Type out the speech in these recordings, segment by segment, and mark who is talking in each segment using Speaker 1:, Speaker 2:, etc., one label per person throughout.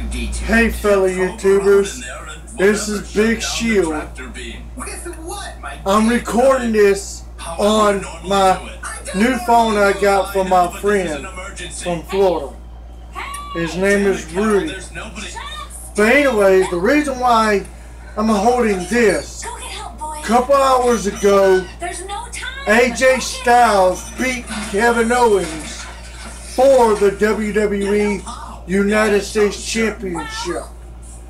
Speaker 1: Hey fellow YouTubers, this is Big Shield. I'm recording this on my new phone I got from my friend from Florida. His name is Rudy. But anyways, the reason why I'm holding this, a couple hours ago, AJ Styles beat Kevin Owens for the WWE United States Championship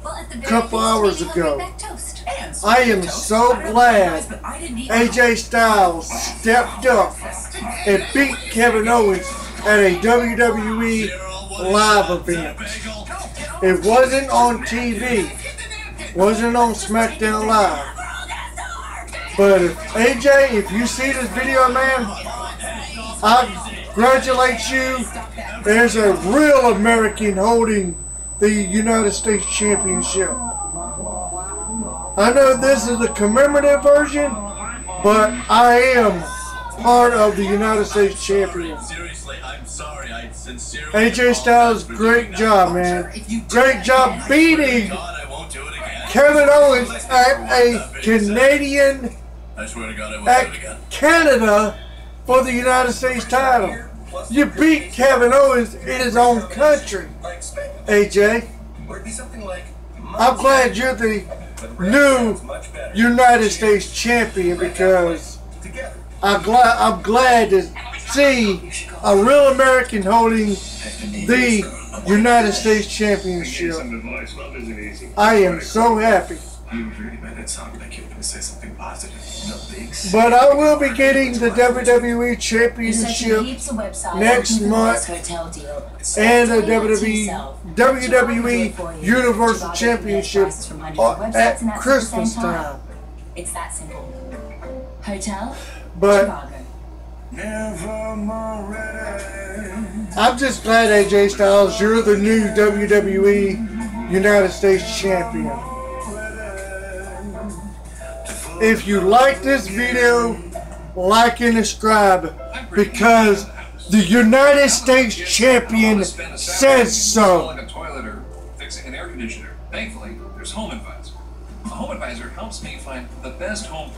Speaker 1: a couple hours ago. I am so glad AJ Styles stepped up and beat Kevin Owens at a WWE live event. It wasn't on TV, wasn't on SmackDown Live. But if AJ, if you see this video, man, I congratulate you there's a real American holding the United States Championship. I know this is the commemorative version, but I am part of the United States champion.
Speaker 2: Seriously, I'm sorry. I sincerely
Speaker 1: AJ Styles, great job, man. Great job beating Kevin Owens at a Canadian at Canada for the United States title. You beat Kevin Owens in his own country, AJ. I'm glad you're the new United States champion because I'm glad I'm glad to see a real American holding the United States championship. I am so happy. But I will be getting the WWE Championship next month and the WWE, WWE Universal Championship at Christmas time.
Speaker 3: It's that simple. Hotel,
Speaker 1: But I'm just glad AJ Styles, you're the new WWE United States Champion. If you like this video, like and subscribe because the United States Champion says so.
Speaker 4: Thankfully, there's Home Advisor. Home Advisor helps me find the best home